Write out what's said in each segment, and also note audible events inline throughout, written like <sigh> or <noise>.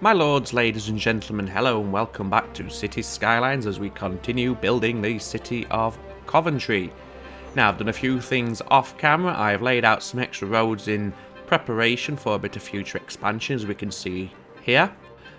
My lords, ladies and gentlemen, hello and welcome back to City Skylines as we continue building the city of Coventry. Now, I've done a few things off camera. I've laid out some extra roads in preparation for a bit of future expansion, as we can see here,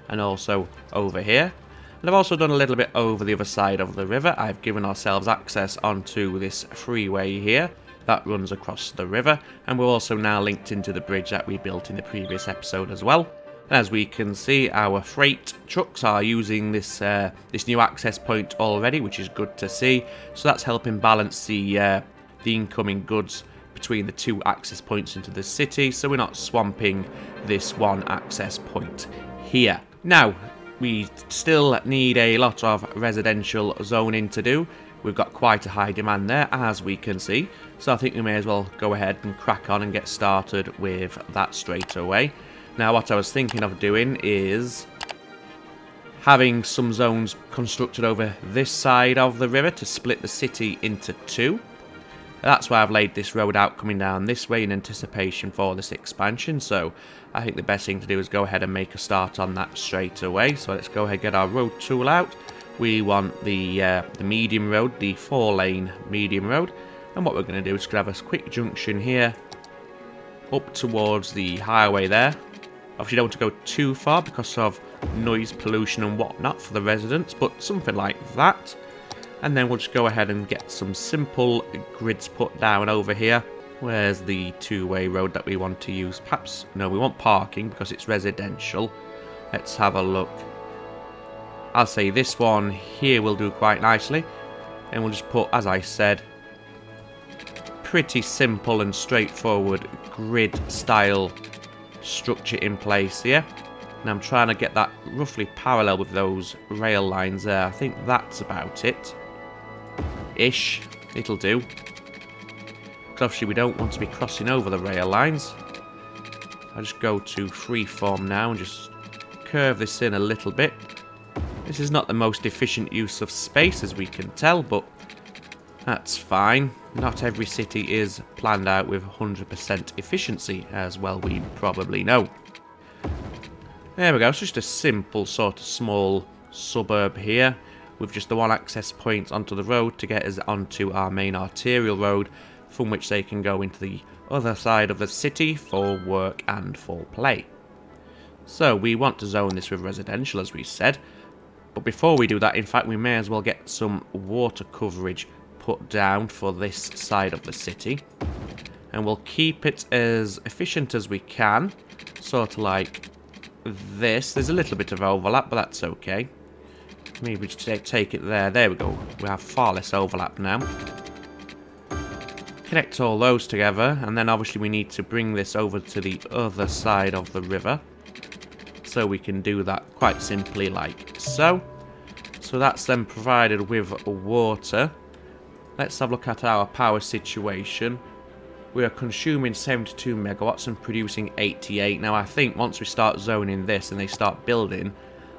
and also over here. And I've also done a little bit over the other side of the river. I've given ourselves access onto this freeway here that runs across the river, and we're also now linked into the bridge that we built in the previous episode as well. As we can see, our freight trucks are using this uh, this new access point already, which is good to see. So that's helping balance the uh, the incoming goods between the two access points into the city, so we're not swamping this one access point here. Now, we still need a lot of residential zoning to do. We've got quite a high demand there, as we can see. So I think we may as well go ahead and crack on and get started with that straight away. Now what I was thinking of doing is having some zones constructed over this side of the river to split the city into two. That's why I've laid this road out coming down this way in anticipation for this expansion. So I think the best thing to do is go ahead and make a start on that straight away. So let's go ahead and get our road tool out. We want the, uh, the medium road, the four lane medium road. And what we're going to do is grab a quick junction here up towards the highway there Obviously don't want to go too far because of noise pollution and whatnot for the residents, but something like that. And then we'll just go ahead and get some simple grids put down over here. Where's the two-way road that we want to use? Perhaps, no, we want parking because it's residential. Let's have a look. I'll say this one here will do quite nicely. And we'll just put, as I said, pretty simple and straightforward grid style structure in place here. And I'm trying to get that roughly parallel with those rail lines there. I think that's about it. Ish. It'll do. Because obviously we don't want to be crossing over the rail lines. I just go to freeform now and just curve this in a little bit. This is not the most efficient use of space as we can tell, but that's fine. Not every city is planned out with 100% efficiency, as well we probably know. There we go, it's just a simple sort of small suburb here, with just the one access point onto the road to get us onto our main arterial road, from which they can go into the other side of the city for work and for play. So we want to zone this with residential as we said, but before we do that, in fact, we may as well get some water coverage put down for this side of the city. And we'll keep it as efficient as we can. Sort of like this. There's a little bit of overlap, but that's okay. Maybe just take, take it there. There we go. We have far less overlap now. Connect all those together, and then obviously we need to bring this over to the other side of the river. So we can do that quite simply like so. So that's then provided with water. Let's have a look at our power situation. We are consuming 72 megawatts and producing 88. Now I think once we start zoning this and they start building,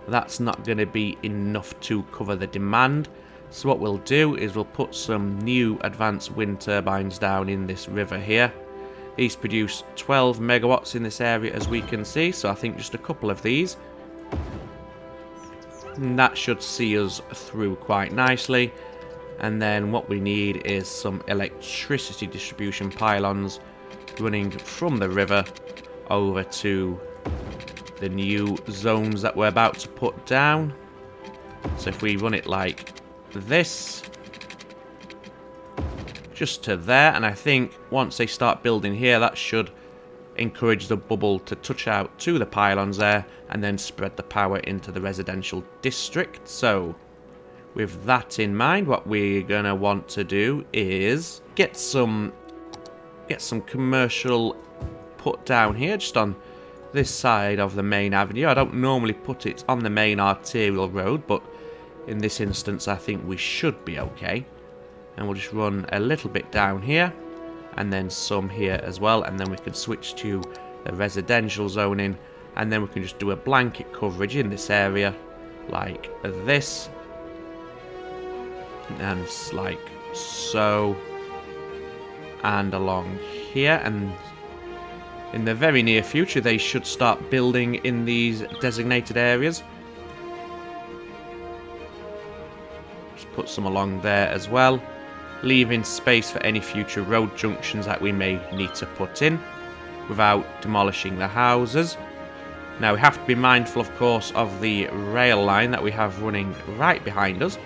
that's not going to be enough to cover the demand. So what we'll do is we'll put some new advanced wind turbines down in this river here. These produce 12 megawatts in this area as we can see, so I think just a couple of these. And that should see us through quite nicely and then what we need is some electricity distribution pylons running from the river over to the new zones that we're about to put down. So if we run it like this, just to there, and I think once they start building here, that should encourage the bubble to touch out to the pylons there, and then spread the power into the residential district. So with that in mind, what we're going to want to do is get some get some commercial put down here, just on this side of the main avenue. I don't normally put it on the main arterial road, but in this instance I think we should be okay. And we'll just run a little bit down here, and then some here as well, and then we can switch to the residential zoning, and then we can just do a blanket coverage in this area, like this, and like so and along here and in the very near future they should start building in these designated areas. Just put some along there as well, leaving space for any future road junctions that we may need to put in without demolishing the houses. Now we have to be mindful of course of the rail line that we have running right behind us.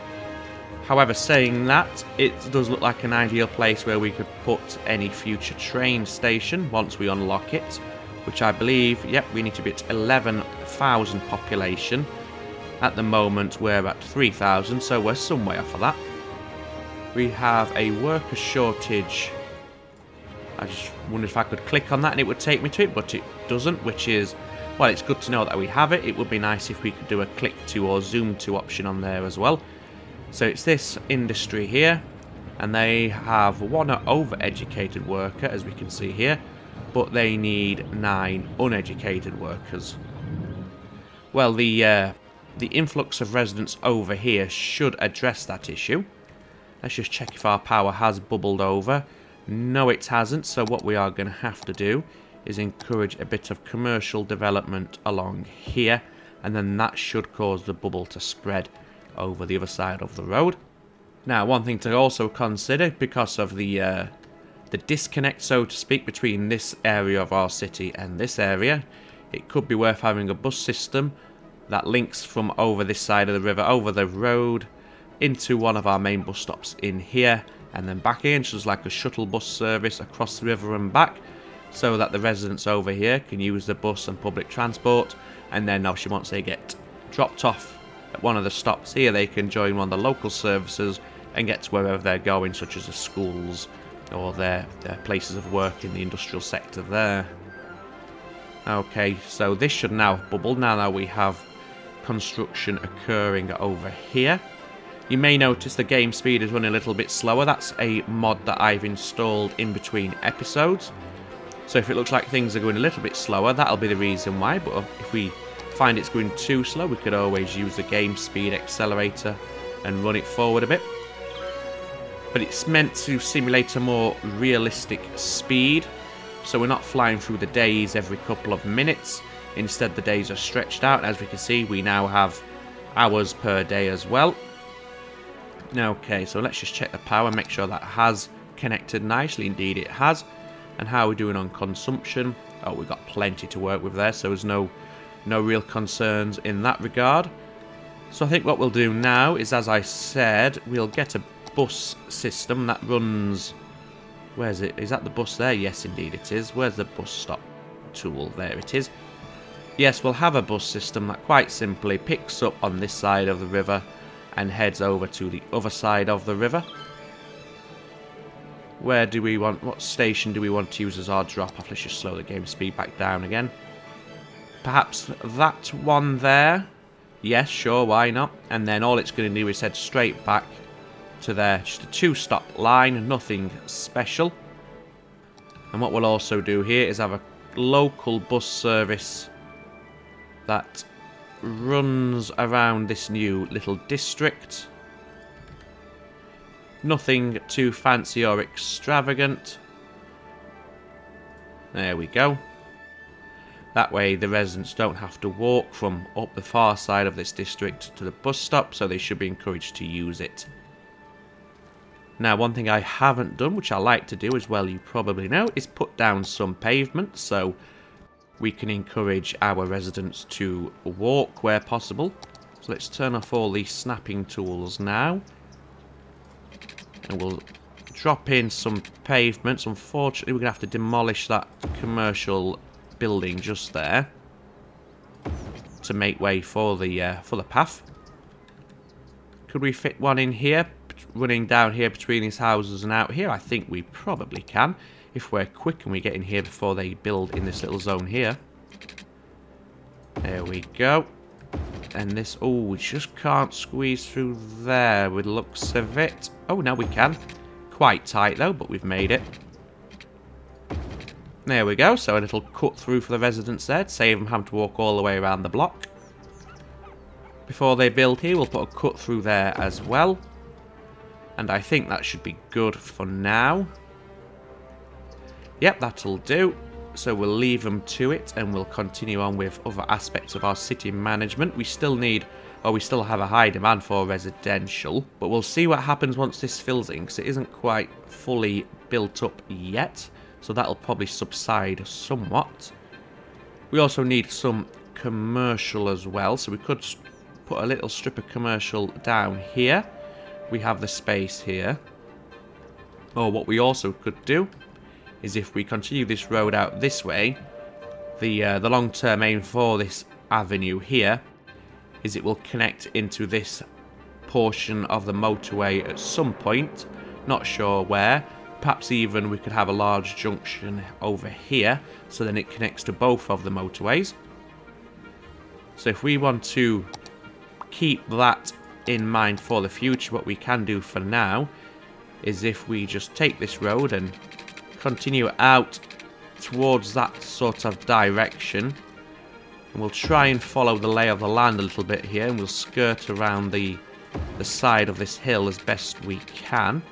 However, saying that, it does look like an ideal place where we could put any future train station once we unlock it. Which I believe, yep, we need to be at 11,000 population. At the moment, we're at 3,000, so we're some way off of that. We have a worker shortage. I just wondered if I could click on that and it would take me to it, but it doesn't, which is, well, it's good to know that we have it. It would be nice if we could do a click to or zoom to option on there as well. So it's this industry here, and they have one over-educated worker, as we can see here, but they need nine uneducated workers. Well, the uh, the influx of residents over here should address that issue. Let's just check if our power has bubbled over. No, it hasn't, so what we are going to have to do is encourage a bit of commercial development along here, and then that should cause the bubble to spread over the other side of the road. Now, one thing to also consider, because of the uh, the disconnect, so to speak, between this area of our city and this area, it could be worth having a bus system that links from over this side of the river, over the road, into one of our main bus stops in here, and then back in, just like a shuttle bus service across the river and back, so that the residents over here can use the bus and public transport, and then obviously once they get dropped off at one of the stops here, they can join one of the local services and get to wherever they're going, such as the schools or their, their places of work in the industrial sector there. Okay, so this should now bubble now that we have construction occurring over here. You may notice the game speed is running a little bit slower. That's a mod that I've installed in between episodes. So if it looks like things are going a little bit slower, that'll be the reason why. But if we find it's going too slow, we could always use the game speed accelerator and run it forward a bit. But it's meant to simulate a more realistic speed, so we're not flying through the days every couple of minutes. Instead, the days are stretched out. As we can see, we now have hours per day as well. Okay, so let's just check the power, make sure that has connected nicely. Indeed, it has. And how are we doing on consumption? Oh, we've got plenty to work with there, so there's no no real concerns in that regard. So I think what we'll do now is, as I said, we'll get a bus system that runs... Where's it? Is that the bus there? Yes, indeed it is. Where's the bus stop tool? There it is. Yes, we'll have a bus system that quite simply picks up on this side of the river and heads over to the other side of the river. Where do we want, what station do we want to use as our drop-off? Let's just slow the game speed back down again. Perhaps that one there. Yes, sure, why not? And then all it's going to do is head straight back to there. Just a two-stop line, nothing special. And what we'll also do here is have a local bus service that runs around this new little district. Nothing too fancy or extravagant. There we go. That way the residents don't have to walk from up the far side of this district to the bus stop, so they should be encouraged to use it. Now, one thing I haven't done, which I like to do as well, you probably know, is put down some pavement, so we can encourage our residents to walk where possible. So let's turn off all these snapping tools now. And we'll drop in some pavements. Unfortunately, we're going to have to demolish that commercial building just there to make way for the uh, for the path. Could we fit one in here, running down here between these houses and out here? I think we probably can, if we're quick and we get in here before they build in this little zone here. There we go. And this, oh, we just can't squeeze through there with looks of it. Oh, now we can. Quite tight though, but we've made it. There we go, so a little cut through for the residents there save them having to walk all the way around the block. Before they build here, we'll put a cut through there as well. And I think that should be good for now. Yep, that'll do. So we'll leave them to it and we'll continue on with other aspects of our city management. We still need, or we still have a high demand for residential. But we'll see what happens once this fills in because it isn't quite fully built up yet. So that'll probably subside somewhat. We also need some commercial as well. So we could put a little strip of commercial down here. We have the space here. Or what we also could do is if we continue this road out this way, the uh, the long-term aim for this avenue here is it will connect into this portion of the motorway at some point. Not sure where. Perhaps even we could have a large junction over here so then it connects to both of the motorways. So if we want to keep that in mind for the future, what we can do for now is if we just take this road and continue out towards that sort of direction. And we'll try and follow the lay of the land a little bit here and we'll skirt around the, the side of this hill as best we can.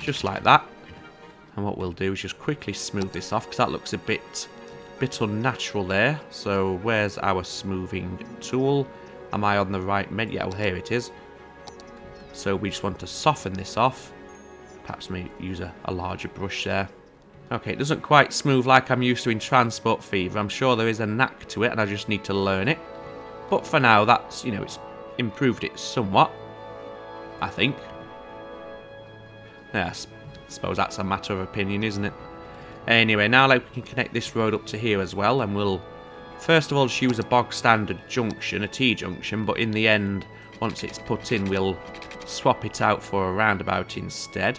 Just like that. And what we'll do is just quickly smooth this off because that looks a bit bit unnatural there. So where's our smoothing tool? Am I on the right menu? Yeah, oh, here it is. So we just want to soften this off. Perhaps maybe use a, a larger brush there. Okay, it doesn't quite smooth like I'm used to in Transport Fever. I'm sure there is a knack to it and I just need to learn it. But for now, that's, you know, it's improved it somewhat. I think. Yes, I suppose that's a matter of opinion, isn't it? Anyway, now like we can connect this road up to here as well, and we'll first of all use a bog standard junction, a T-junction, but in the end, once it's put in, we'll swap it out for a roundabout instead.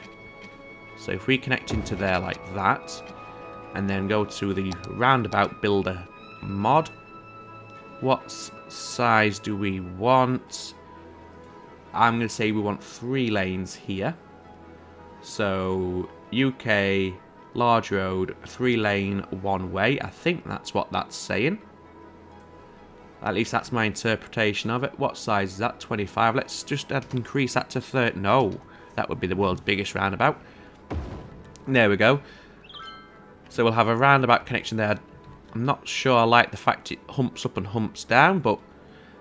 So if we connect into there like that, and then go to the roundabout builder mod, what size do we want? I'm going to say we want three lanes here. So UK large road, three lane, one way. I think that's what that's saying. At least that's my interpretation of it. What size is that? 25. Let's just increase that to 30. No, that would be the world's biggest roundabout. There we go. So we'll have a roundabout connection there. I'm not sure I like the fact it humps up and humps down, but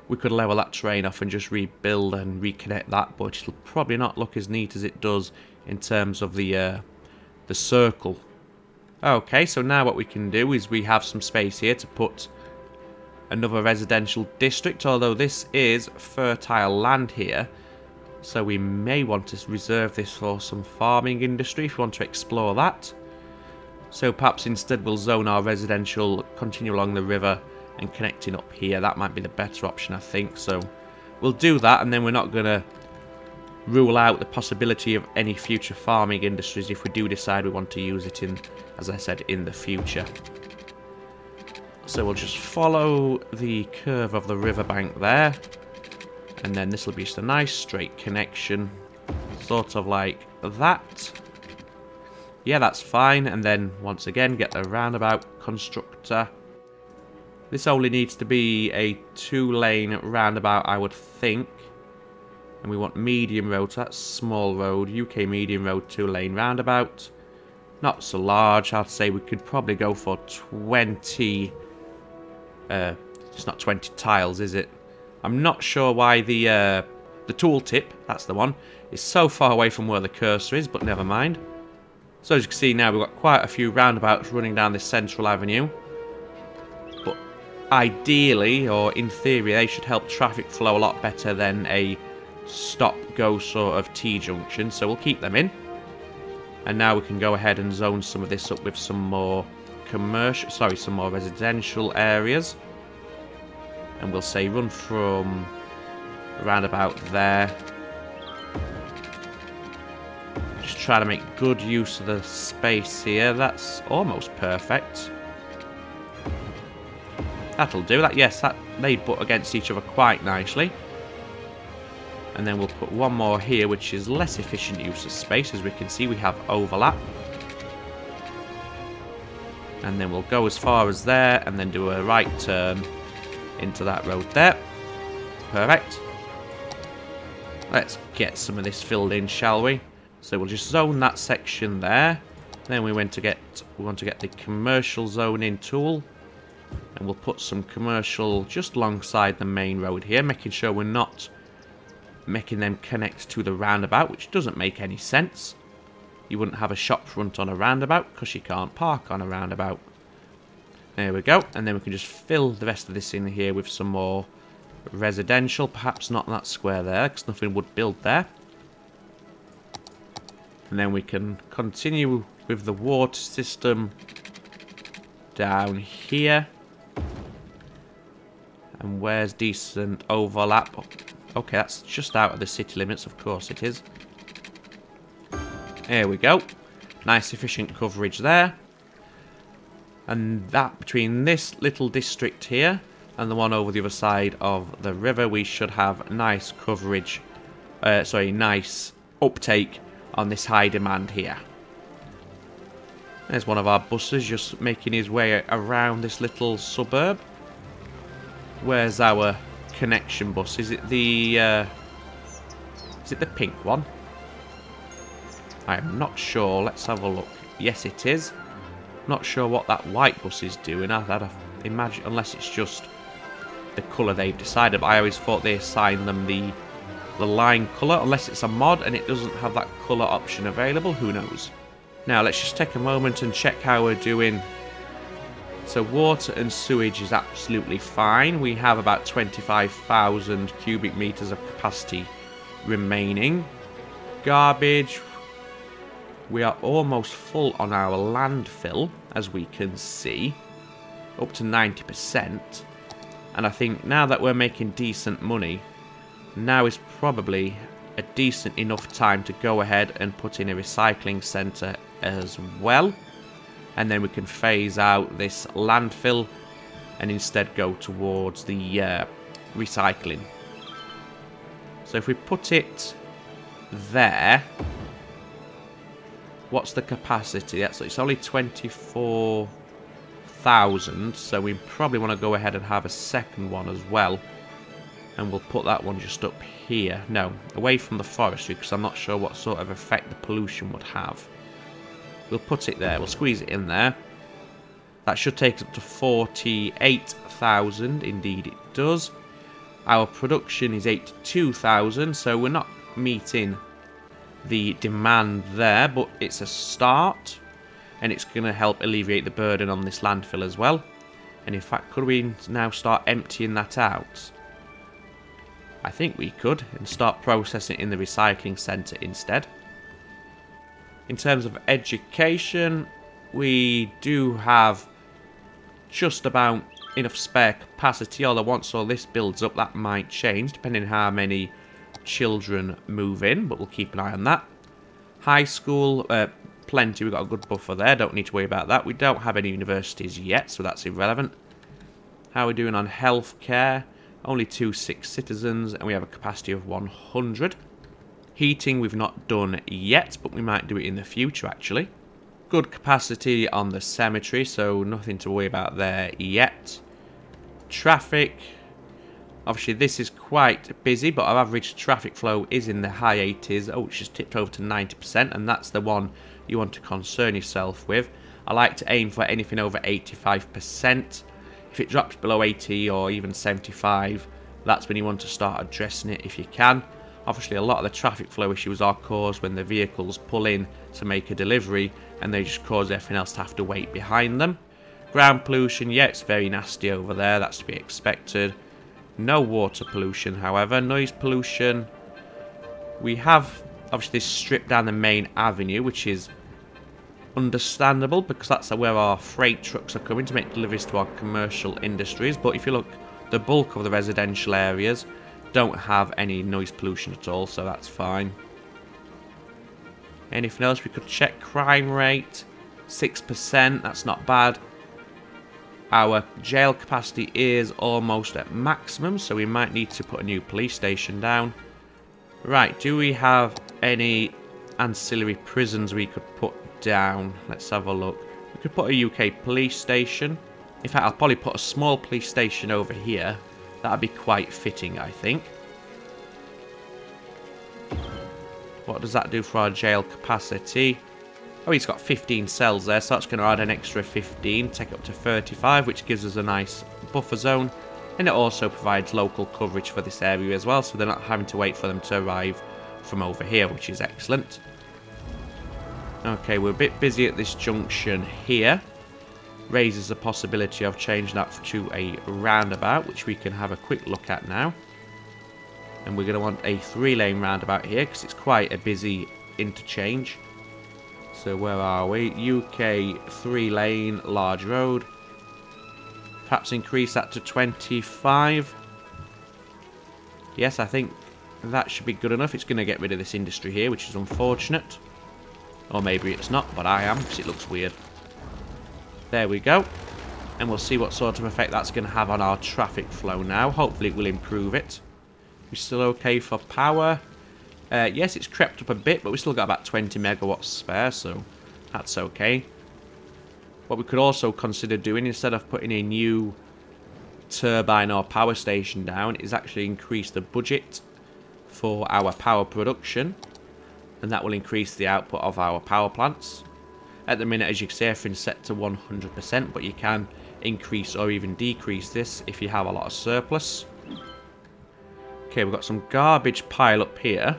we could level that terrain off and just rebuild and reconnect that, but it'll probably not look as neat as it does in terms of the uh, the circle. Okay, so now what we can do is we have some space here to put another residential district, although this is fertile land here. So we may want to reserve this for some farming industry if we want to explore that. So perhaps instead we'll zone our residential, continue along the river and connecting up here. That might be the better option, I think. So we'll do that and then we're not going to rule out the possibility of any future farming industries if we do decide we want to use it in, as I said, in the future. So we'll just follow the curve of the riverbank there. And then this will be just a nice straight connection. Sort of like that. Yeah, that's fine. And then, once again, get the roundabout constructor. This only needs to be a two-lane roundabout, I would think. And we want medium road, so that's small road. UK medium road, two-lane roundabout. Not so large. I'd say we could probably go for 20... Uh, it's not 20 tiles, is it? I'm not sure why the uh, the tooltip, that's the one, is so far away from where the cursor is, but never mind. So as you can see now, we've got quite a few roundabouts running down this central avenue. But ideally, or in theory, they should help traffic flow a lot better than a stop-go sort of T-junction, so we'll keep them in. And now we can go ahead and zone some of this up with some more commercial, sorry, some more residential areas. And we'll say run from around about there. Just trying to make good use of the space here. That's almost perfect. That'll do. That Yes, that they butt against each other quite nicely. And then we'll put one more here, which is less efficient use of space. As we can see, we have overlap. And then we'll go as far as there, and then do a right turn into that road there. Perfect. Let's get some of this filled in, shall we? So we'll just zone that section there. Then we went to get we want to get the commercial zone in tool. And we'll put some commercial just alongside the main road here, making sure we're not making them connect to the roundabout, which doesn't make any sense. You wouldn't have a shop front on a roundabout because you can't park on a roundabout. There we go. And then we can just fill the rest of this in here with some more residential. Perhaps not that square there because nothing would build there. And then we can continue with the water system down here. And where's decent overlap? Okay, that's just out of the city limits, of course it is. There we go. Nice efficient coverage there. And that between this little district here and the one over the other side of the river, we should have nice coverage, uh, sorry, nice uptake on this high demand here. There's one of our buses just making his way around this little suburb. Where's our connection bus? Is it the... Uh, is it the pink one? I'm not sure. Let's have a look. Yes, it is. Not sure what that white bus is doing. I'd, I'd imagine, unless it's just the colour they've decided. But I always thought they assigned them the the line colour, unless it's a mod and it doesn't have that colour option available. Who knows? Now, let's just take a moment and check how we're doing. So water and sewage is absolutely fine. We have about 25,000 cubic meters of capacity remaining. Garbage, we are almost full on our landfill, as we can see. Up to 90%. And I think now that we're making decent money, now is probably a decent enough time to go ahead and put in a recycling centre as well. And then we can phase out this landfill and instead go towards the uh, recycling. So if we put it there, what's the capacity? That's it's only 24,000, so we probably want to go ahead and have a second one as well. And we'll put that one just up here. No, away from the forestry, because I'm not sure what sort of effect the pollution would have. We'll put it there. We'll squeeze it in there. That should take us up to 48,000. Indeed it does. Our production is 82,000, so we're not meeting the demand there, but it's a start. And it's going to help alleviate the burden on this landfill as well. And in fact, could we now start emptying that out? I think we could, and start processing it in the recycling centre instead. In terms of education, we do have just about enough spare capacity, although once all this builds up, that might change, depending on how many children move in, but we'll keep an eye on that. High school, uh, plenty, we've got a good buffer there, don't need to worry about that. We don't have any universities yet, so that's irrelevant. How are we doing on healthcare? Only two sick citizens, and we have a capacity of 100. Heating we've not done yet, but we might do it in the future actually. Good capacity on the cemetery, so nothing to worry about there yet. Traffic. Obviously this is quite busy, but our average traffic flow is in the high 80s. Oh, it's just tipped over to 90%, and that's the one you want to concern yourself with. I like to aim for anything over 85%. If it drops below 80 or even 75, that's when you want to start addressing it if you can. Obviously, a lot of the traffic flow issues are caused when the vehicles pull in to make a delivery and they just cause everything else to have to wait behind them. Ground pollution, yeah, it's very nasty over there, that's to be expected. No water pollution, however. Noise pollution, we have obviously stripped down the main avenue, which is understandable because that's where our freight trucks are coming to make deliveries to our commercial industries. But if you look, the bulk of the residential areas don't have any noise pollution at all, so that's fine. Anything else we could check? Crime rate, 6%, that's not bad. Our jail capacity is almost at maximum, so we might need to put a new police station down. Right, do we have any ancillary prisons we could put down? Let's have a look. We could put a UK police station. In fact, I'll probably put a small police station over here That'd be quite fitting, I think. What does that do for our jail capacity? Oh, he's got 15 cells there, so that's going to add an extra 15, take up to 35, which gives us a nice buffer zone. And it also provides local coverage for this area as well, so they're not having to wait for them to arrive from over here, which is excellent. Okay, we're a bit busy at this junction here. Raises the possibility of changing that to a roundabout, which we can have a quick look at now. And we're going to want a three-lane roundabout here, because it's quite a busy interchange. So where are we? UK three-lane, large road. Perhaps increase that to 25. Yes, I think that should be good enough. It's going to get rid of this industry here, which is unfortunate. Or maybe it's not, but I am, because it looks weird. There we go. And we'll see what sort of effect that's going to have on our traffic flow now. Hopefully it will improve it. We're still okay for power. Uh, yes, it's crept up a bit, but we still got about 20 megawatts spare, so that's okay. What we could also consider doing, instead of putting a new turbine or power station down, is actually increase the budget for our power production. And that will increase the output of our power plants. At the minute, as you can see, everything's set to 100%, but you can increase or even decrease this if you have a lot of surplus. Okay, we've got some garbage pile up here.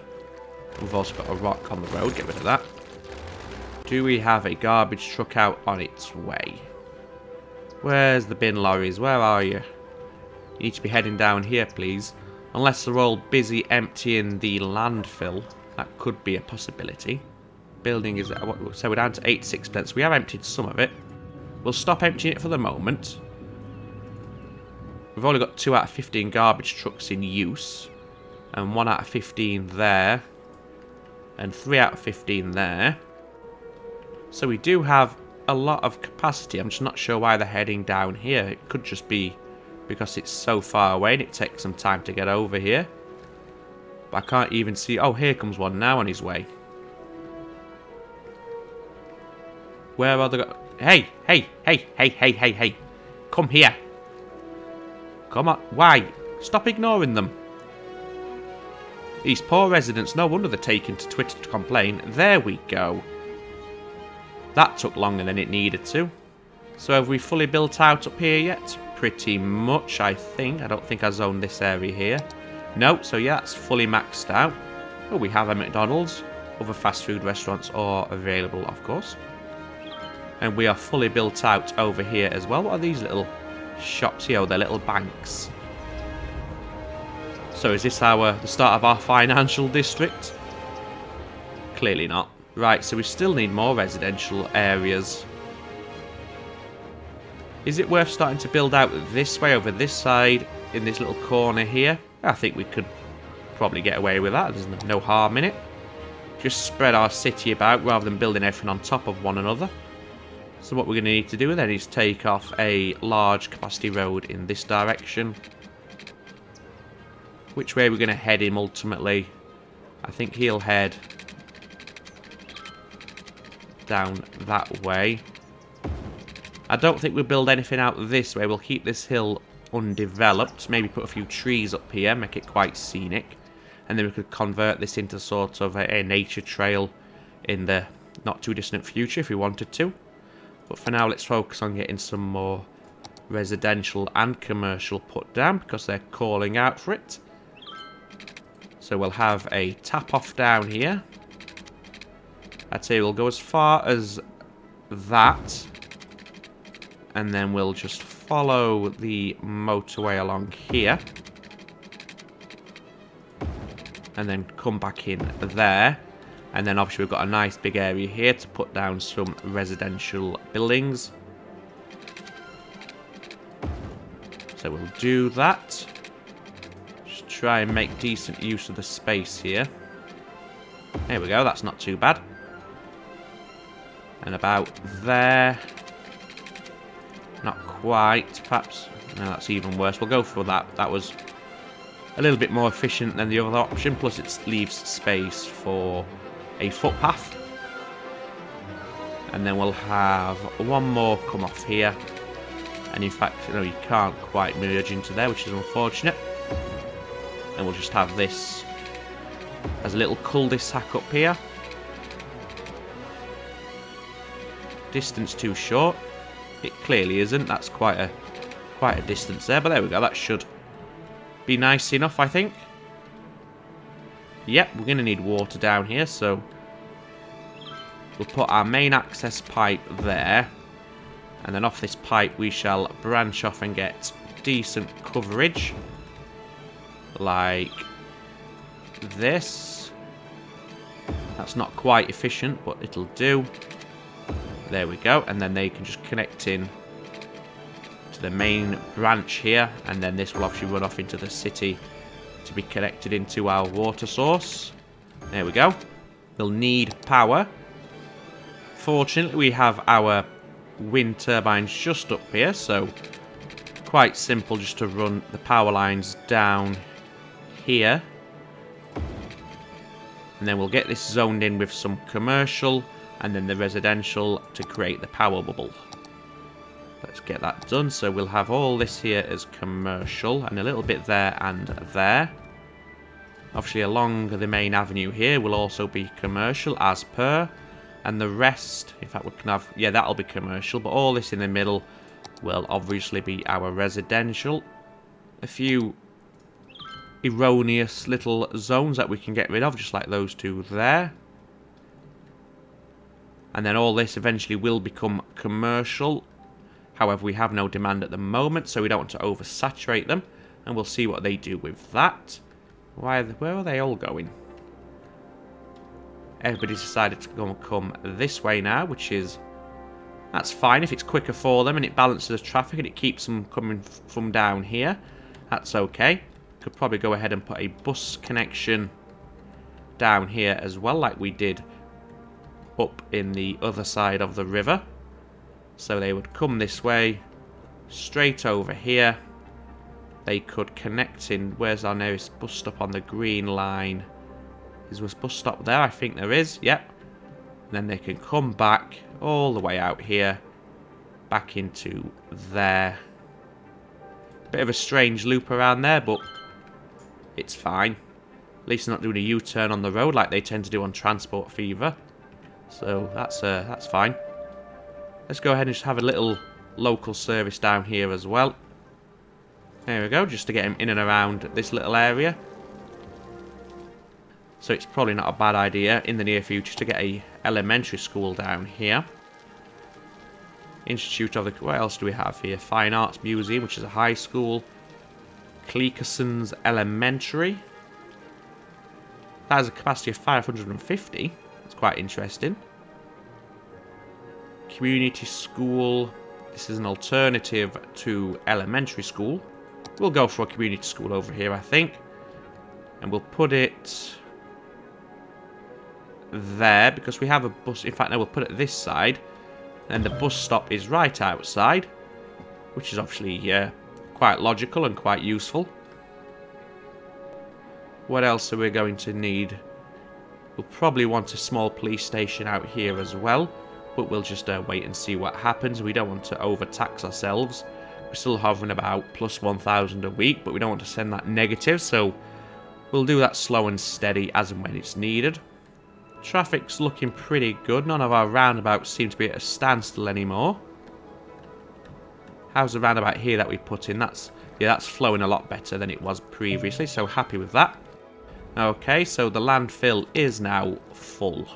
We've also got a rock on the road, get rid of that. Do we have a garbage truck out on its way? Where's the bin lorries? Where are you? You need to be heading down here, please. Unless they're all busy emptying the landfill. That could be a possibility. Building is... Uh, so we're down to 86 pence. We have emptied some of it. We'll stop emptying it for the moment. We've only got 2 out of 15 garbage trucks in use. And 1 out of 15 there. And 3 out of 15 there. So we do have a lot of capacity. I'm just not sure why they're heading down here. It could just be because it's so far away and it takes some time to get over here. But I can't even see... Oh, here comes one now on his way. Where are the... Hey, hey, hey, hey, hey, hey, hey. Come here. Come on. Why? Stop ignoring them. These poor residents, no wonder they're taken to Twitter to complain. There we go. That took longer than it needed to. So have we fully built out up here yet? Pretty much, I think. I don't think I zoned this area here. No, so yeah, it's fully maxed out. Oh, we have a McDonald's. Other fast food restaurants are available, of course. And we are fully built out over here as well. What are these little shops here? Oh, they're little banks. So is this our the start of our financial district? Clearly not. Right, so we still need more residential areas. Is it worth starting to build out this way over this side in this little corner here? I think we could probably get away with that. There's no harm in it. Just spread our city about rather than building everything on top of one another. So what we're going to need to do then is take off a large capacity road in this direction. Which way we're going to head him ultimately? I think he'll head down that way. I don't think we'll build anything out this way. We'll keep this hill undeveloped. Maybe put a few trees up here, make it quite scenic. And then we could convert this into sort of a, a nature trail in the not too distant future if we wanted to. But for now, let's focus on getting some more residential and commercial put down because they're calling out for it. So we'll have a tap off down here. I'd say we'll go as far as that. And then we'll just follow the motorway along here. And then come back in there. And then obviously we've got a nice big area here to put down some residential buildings. So we'll do that. Just try and make decent use of the space here. There we go, that's not too bad. And about there. Not quite, perhaps. No, that's even worse. We'll go for that. That was a little bit more efficient than the other option. Plus it leaves space for a footpath. And then we'll have one more come off here. And in fact, you know, you can't quite merge into there, which is unfortunate. And we'll just have this as a little cul-de-sac up here. distance too short? It clearly isn't. That's quite a quite a distance there, but there we go. That should be nice enough, I think. Yep, we're going to need water down here, so we'll put our main access pipe there. And then off this pipe we shall branch off and get decent coverage. Like this. That's not quite efficient, but it'll do. There we go. And then they can just connect in to the main branch here. And then this will obviously run off into the city to be connected into our water source. There we go. We'll need power. Fortunately, we have our wind turbines just up here, so quite simple just to run the power lines down here. And then we'll get this zoned in with some commercial and then the residential to create the power bubble. Let's get that done. So we'll have all this here as commercial and a little bit there and there. Obviously along the main avenue here will also be commercial as per. And the rest, in fact we can have, yeah that'll be commercial, but all this in the middle will obviously be our residential. A few erroneous little zones that we can get rid of, just like those two there. And then all this eventually will become commercial. However, we have no demand at the moment, so we don't want to oversaturate them. And we'll see what they do with that. Why? Where are they all going? Everybody's decided to and come this way now, which is... That's fine if it's quicker for them and it balances the traffic and it keeps them coming from down here. That's okay. Could probably go ahead and put a bus connection down here as well, like we did up in the other side of the river. So they would come this way, straight over here. They could connect in, where's our nearest bus stop on the green line? Is there a bus stop there? I think there is, yep. And then they can come back all the way out here, back into there. Bit of a strange loop around there, but it's fine. At least they're not doing a U-turn on the road like they tend to do on Transport Fever. So that's uh, that's fine. Let's go ahead and just have a little local service down here as well. There we go, just to get him in and around this little area. So it's probably not a bad idea in the near future to get a elementary school down here. Institute of the... What else do we have here? Fine Arts Museum, which is a high school. Cleakerson's Elementary. That has a capacity of 550. That's quite interesting. Community school. This is an alternative to elementary school. We'll go for a community school over here, I think. And we'll put it there because we have a bus. In fact, no, we'll put it this side. And the bus stop is right outside, which is obviously uh, quite logical and quite useful. What else are we going to need? We'll probably want a small police station out here as well, but we'll just uh, wait and see what happens. We don't want to overtax ourselves. We're still hovering about plus 1,000 a week, but we don't want to send that negative, so we'll do that slow and steady as and when it's needed. Traffic's looking pretty good. None of our roundabouts seem to be at a standstill anymore. How's the roundabout here that we put in? That's Yeah, that's flowing a lot better than it was previously, so happy with that. Okay, so the landfill is now full.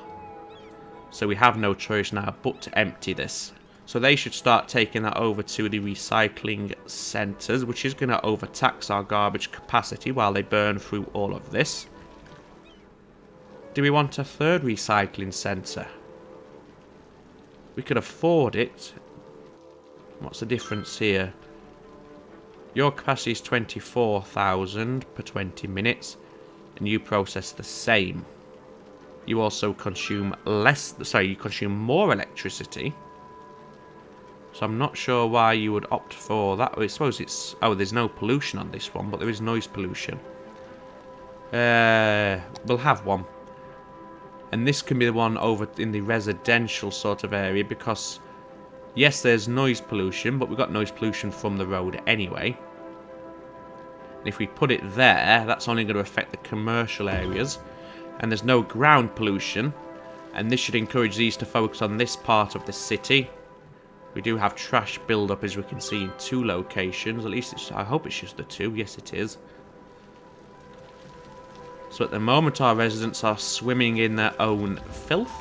So we have no choice now but to empty this. So they should start taking that over to the recycling centres, which is going to overtax our garbage capacity while they burn through all of this. Do we want a third recycling centre? We could afford it. What's the difference here? Your capacity is 24,000 per 20 minutes, and you process the same. You also consume less, sorry, you consume more electricity. So I'm not sure why you would opt for that. I suppose it's, oh, there's no pollution on this one, but there is noise pollution. Uh, we'll have one. And this can be the one over in the residential sort of area because, yes, there's noise pollution, but we've got noise pollution from the road anyway. And if we put it there, that's only going to affect the commercial areas. And there's no ground pollution. And this should encourage these to focus on this part of the city. We do have trash build-up, as we can see, in two locations. At least, I hope it's just the two. Yes, it is. So at the moment, our residents are swimming in their own filth.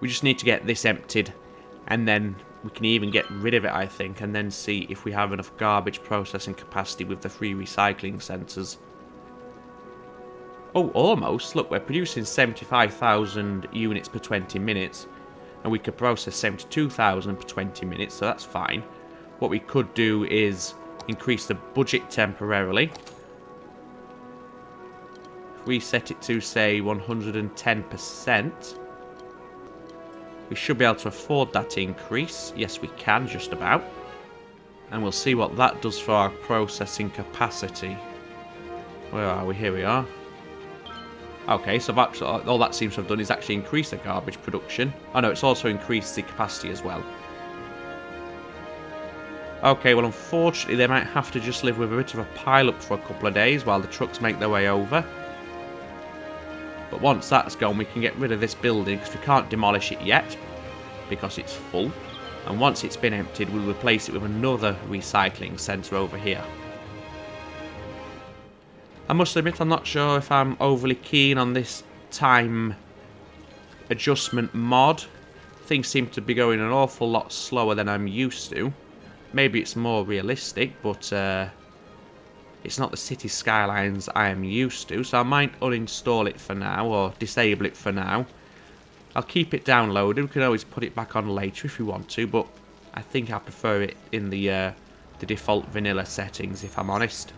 We just need to get this emptied, and then we can even get rid of it, I think, and then see if we have enough garbage processing capacity with the free recycling centres. Oh, almost. Look, we're producing 75,000 units per 20 minutes. And we could process 72,000 per 20 minutes, so that's fine. What we could do is increase the budget temporarily. If we set it to, say, 110%, we should be able to afford that increase. Yes, we can, just about. And we'll see what that does for our processing capacity. Where are we? Here we are. Okay, so that's, all that seems to have done is actually increase the garbage production. Oh no, it's also increased the capacity as well. Okay, well unfortunately they might have to just live with a bit of a pile-up for a couple of days while the trucks make their way over. But once that's gone, we can get rid of this building because we can't demolish it yet because it's full. And once it's been emptied, we'll replace it with another recycling centre over here. I must admit I'm not sure if I'm overly keen on this time adjustment mod. Things seem to be going an awful lot slower than I'm used to. Maybe it's more realistic, but uh, it's not the city skylines I am used to, so I might uninstall it for now, or disable it for now. I'll keep it downloaded, we can always put it back on later if we want to, but I think I prefer it in the, uh, the default vanilla settings, if I'm honest.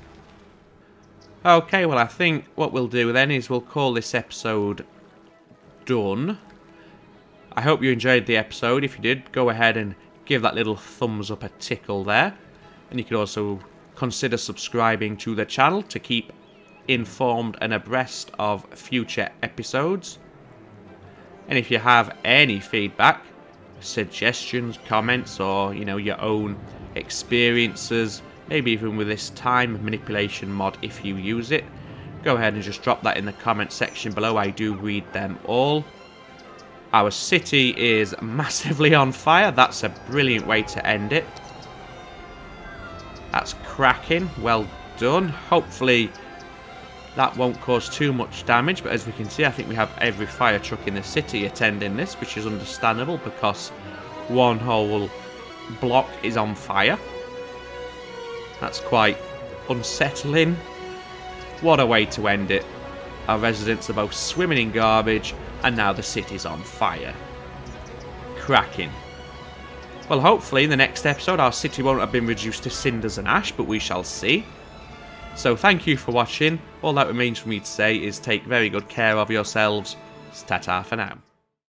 Okay, well I think what we'll do then is we'll call this episode done. I hope you enjoyed the episode. If you did, go ahead and give that little thumbs up a tickle there. And you can also consider subscribing to the channel to keep informed and abreast of future episodes. And if you have any feedback, suggestions, comments, or, you know, your own experiences maybe even with this time manipulation mod if you use it. Go ahead and just drop that in the comment section below, I do read them all. Our city is <laughs> massively on fire, that's a brilliant way to end it. That's cracking, well done. Hopefully that won't cause too much damage, but as we can see I think we have every fire truck in the city attending this, which is understandable because one whole block is on fire. That's quite unsettling. What a way to end it. Our residents are both swimming in garbage, and now the city's on fire. Cracking. Well, hopefully in the next episode our city won't have been reduced to cinders and ash, but we shall see. So thank you for watching. All that remains for me to say is take very good care of yourselves. Ta-ta for now.